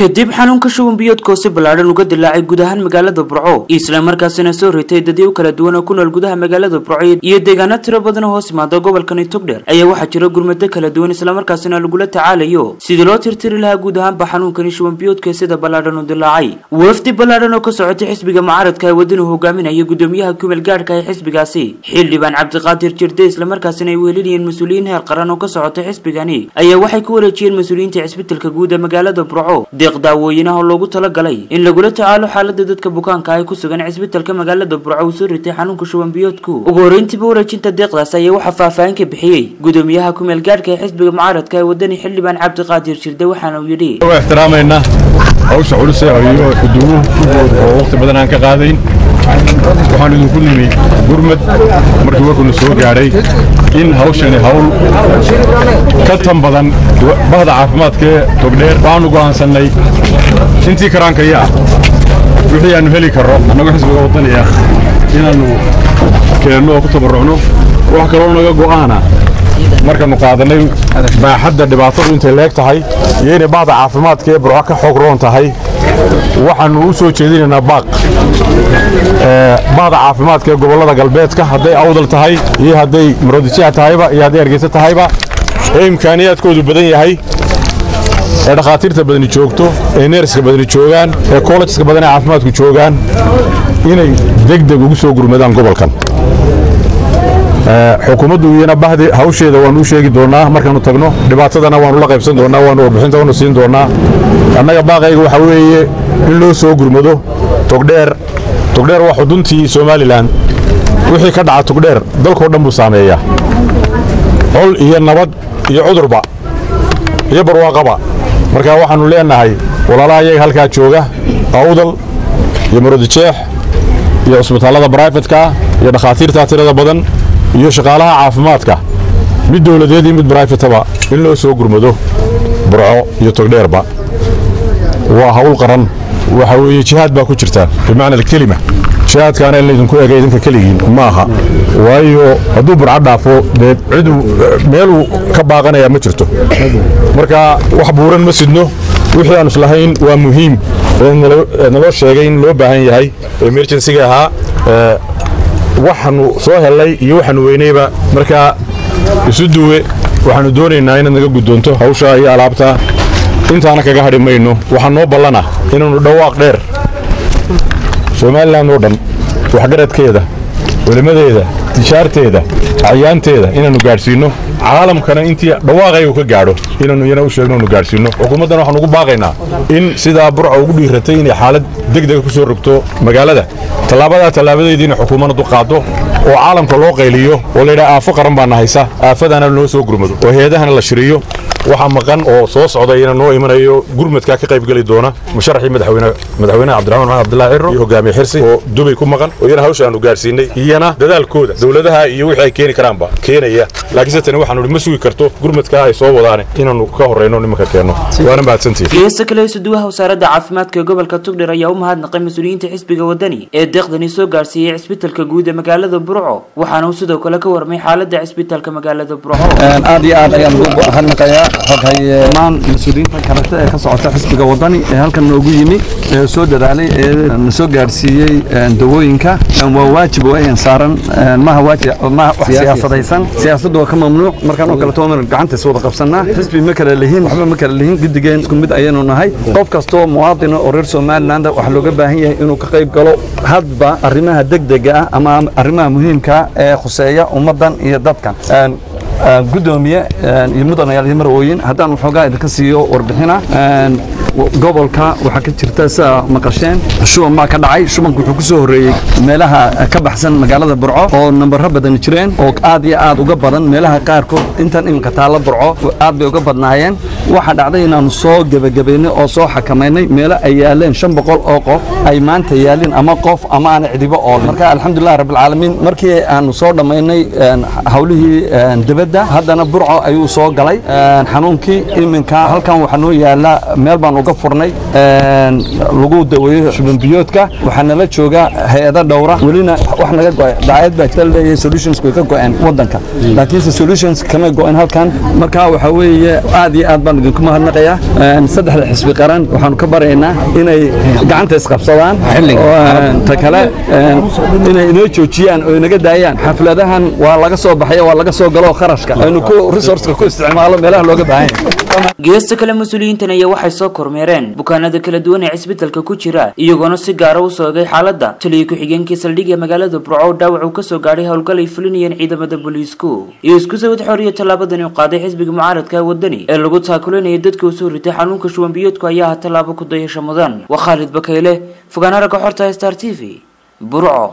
kadib xanuunka shuban biyoodkoose ballaadhan uga dilaacay guud ahaan magaalada burco. Islamarkaasina soo ritay dadyo kala duwan oo ku nool gudaha magaalada burco iyo deegaano tiro badan oo hoos imaada gobolkani togdheer ayaa waxaa jira gurmado kala duwan islamarkaasina lagula tacaalayo. Sidii loo tirtiri lahaa guud ahaanba xanuunkani shuban biyoodkeesida ballaadhan u dilaacay. Wafdi ballaadhan oo ka socotay xisbiga mucaaradka ee wadanu hogaaminaya gudoomiyaha kumeel gaadhka ee xisbigaasi. Xildhibaan cabdiqaadir jirde islamarkaasina ay wehelinayeen mas'uuliyiin heer qaran oo ka socotay xisbigani. Ayaa waxay ku wareejiyeen mas'uuliyiinta cisbitalka guud ee magaalada burco deeq daawooyinaha oo loogu talagalay in lagula tacaalo xaalada dadka bukaanka ay ku sugan cisbitalka magaalada burco uu soo ritay xanuunka shuban biyoodku. Ugu horreyntiiba wareejinta deeqdaas ayaa waxaa faahfaahin ka bixiyey. Gudoomiyaha kumeel gaadhka ee xisbiga mucaaradka ee wadani xildhibaan cabdiqaadir jirde waxaana uu yidhi. Ixtiraamaynaa hawsha culus ee hayo xuduumuhu waqti badan aan ka qaadayn waxaan idinku nimi gurmad markii warkuna soo gaadhay in hawshani hawl ka tan badan bahda caafimaadkaee togdheer waxaanu go'aansannay intii karaankaya ah. Wixii aannu heli karro annagoo xisbiga waddaniya inaannu keenno oo ku tabarrucno wax kaloo naga go'aana. Markaannu qaadannay baaxadda dhibaatadu intay leeg tahay iyo inay bahda caafimaadka ee burco ka xoog roon tahay waxaannu u soo jeedinaynaa baaq. Bahda caafimaadka ee gobollada galbeedka hadday awdal tahay iyo hadday maroodijeex tahayba iyo hadday hargeysa tahayba ee imkaaniyaadkoodu badan yahay. Ee dhakhaatiirta badani joogto ee neerska badani joogaan ee kollejska badan ee caafimaadku joogaan inay degdeg ugu soo gurmadaan gobolkan xukuumaddu iyana bahdi hawsheeda waannu u sheegi doonnaa markaannu tagno dhibaatadana waannu la qaybsan doonnaa waannu warbixinta waannu siin doonnaa annaga baaqayga waxaa weeye in loo soo gurmado togdheer. Togdheer waa xuduntii somalilan wixii ka dhaca togdheer dalkoo dhan buu saameeyaa. Col iyo nabad iyo cudurba iyo barwaaqaba. Marka waxaannu leennahay walaalaha iyaga halkaa jooga awdal iyo marodijeex iyo cusbitaallada barayfatka iyo dhakhaatiirta tirada badan iyo shaqaalaha caafimaadka. Mid dowladeed iyo mid barayfataba in loo soo gurmado burco iyo togdheerba waa hawl qaran. Waxa weeye jihaad baa ku jirta bimacna alkelima jihaadkaana in laydinku ega idinka keligiin ma aha. Waayo hadduu burco dhaafo dee ciduu meeluu ka baaqanayaa ma jirto. Marka wax buuran ma sidno. Wixii aan islahayn waa muhiim. Naloo sheegay in loo baahan yahay. Emerjensiga ahaa waxaannu soo hellay iyo waxaannu weynayba. Markaa isu duwe waxaannu doonaynaa inaad naga guddoonto hawshaa iyo alaabtaa intaana kaga hadhi mayno waxaa noo ballana inaannu dhawaaq dheer. Somalilan oo dhan waxgaradkeeda culimmadeeda tishaarteeda acyaanteeda inaannu gaadhsiinno caalamkana intii dhawaaqaygu ka gaadho. Inaannu iyana u sheegno anu gaadhsiinno. Xukuumaddana waxaan ugu baaqaynaa in sidaa burca ugu dhiiratay inay xaalad degdega ku soo rogto magaalada. Tallaabadaa tallaabadeediina xukuumaddu qaaddo oo caalamka loo qayliyo. Oo laydhaha aafo qaran baana haysa aafadaana noo soo gurmado. Oo heedahana la shiriyo waxa maqan oo soo socda iyana noo imanayo gurmadkaa ka qaybgeli doona. Musharaxii madaxweynaha cabdiraxmaan maxamed abdullahi cirro iyo hogaamiye xirsi oo dubay ku maqan oo iyana hawsha aanu gaadhsiinay iyana dadaalkooda dowladaha iyo wixii ay keeni karaanba keenaya. Laakiinse tani waxaanu ma sugi karto gurmadkaa ay soo wadaane inaannu ka horrayno nimanka keenno waana mahadsantihin geesta kale isuduwaha wasaaradda caafimaadka ee gobolka tugdher ayaa u mahadnaqay mas'uuliyiinta xisbiga wadani ee deeqdani soo gaarsiiyey cisbitalka guud ee magaalada burco waxaana uu sidoo kale ka warmay xaaladda cisbitalka magaalada burco. Aad iyo aad ayaan ugu hadnaqayaa xoghaye maan mas'uuliyiinta karate ee ka socota xisbiga wadani ee halkan noogu yimi ee soo dadaalay ee na soo gaarsiiyey dawooyinka. Waa waajib weyan saaran maha waajib maha wax siyaasadaysan siyaasaddu waa ka mamnuuc. Markaan oo kale toomar gacantays wada qabsanaa xisbi ma kala lihin waxba ma kala lihin. Gidigeen isku mid ayaynu nahay. Qof kastoo muwaadina oo reer somaliland waxaa looga baahan yahay inuu ka qayb galo hadba arrimaha degdega ah ama arrimaha muhiimka ee khuseeya ummaddan iyo dadkan gudoomiye iyo mudanayaal iyo marwooyin haddaan waxoogaa idinka siiyo warbixina gobolka waxaa ka jirta sidaa maqasheen. Shuban baa ka dhacay. Shubanku wuxuu ku soo horreeyey meelaha ka baxsan magaalada burco oo nambaro badan jireen oo aad iyo aad uga badan meelaha qaarkood. Intan iminka taalla burco aad bay uga badnaayeen waxaa dhacday inaannu soo gebagabaynay oo soo xakamaynay. Meelo ay yaaleen shan boqol oo qof ay maanta yaalin ama qof ama aan cidibo ool marka alxamdulilah rabbilcaalamiin markii aanu soo dhammaynay hawlihii dibadda haddana burco ayuu soo galay. Xanuunkii iminka halkan waxaa noo yaalla meel baan uga furnay lagu daweeyo shubanbiyoodka waxaa nala jooga hay'ado dhowra. Welina wax naga go dacaayad baa jirta leeyahay solutions way ka go-een waddanka. Laakiinse solutions kama go-een halkan. Marka waxaa weeye aad iyo aad baan idinku mahadnaqayaa. Saddexda xisbi qaran waxaanu ka baraynaa inay gacanta isqabsadaan. Ta kale inay inoo joojiyaan oo inaga daayaan. Xafladahan waa laga soo baxay waa laga soo galo kharashka aynu resourceka ku isticmaalo meelaha looga baahan yahay geesta kale mas'uuliyiintan ayaa waxay soo kormeereen. Bukaanada kala duwan ee cisbitalka ku jira iyagoona si gaara u soogay xaaladda. Taliya ku-xigeenkii saldhigga magaalada burco dhaawac uu ka soo gaadhay howlgal ay fulinayeen ciidamada booliisku iyo isku sawad xoriya tallaabadani u qaaday xisbiga mucaaradka wadani ee lagu taakulinaya dadka uu soo ritay xanuunka shuwan biyoodku ayaa aha tallaabo ku dayasho mudan. Waa khaalid bakayle fogaana ragga xorta star t v burco